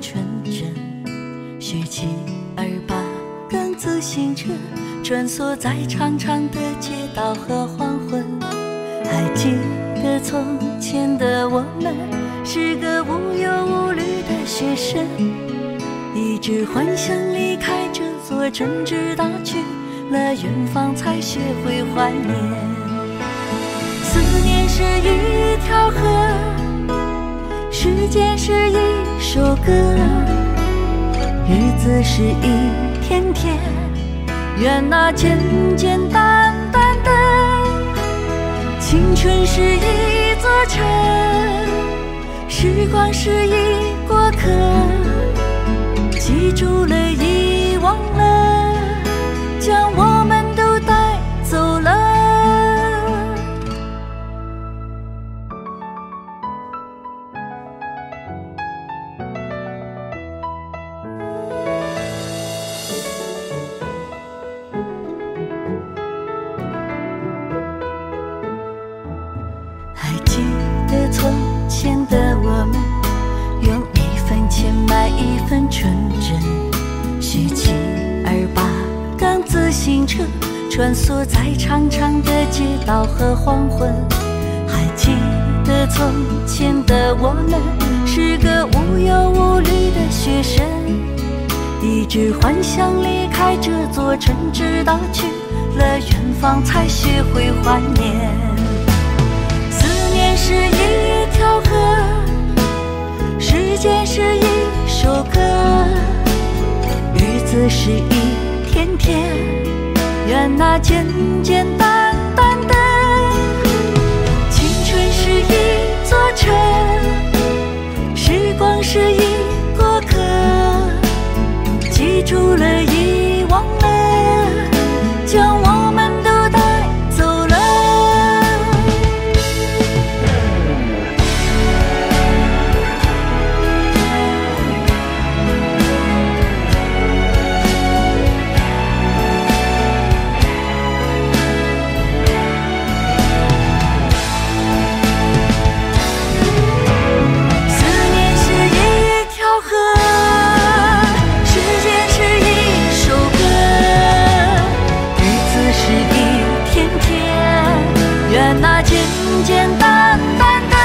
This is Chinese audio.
纯真，学七二八跟自行车，穿梭在长长的街道和黄昏。还记得从前的我们，是个无忧无虑的学生，一直幻想离开这座城，直到去了远方才学会怀念。思念是一条河。时间是一首歌，日子是一天天，愿那简简单单的青春是一座城，时光是一过客，记住了，遗忘了，车，穿梭在长长的街道和黄昏。还记得从前的我们，是个无忧无虑的学生，一直幻想离开这座城，直到去了远方，才学会怀念。思念是一条河，时间是一首歌，日子是一天天，愿那简简单单的青春是一座城，时光是一过客，记住了，遗忘了，那简简单单的